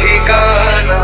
ठिकाना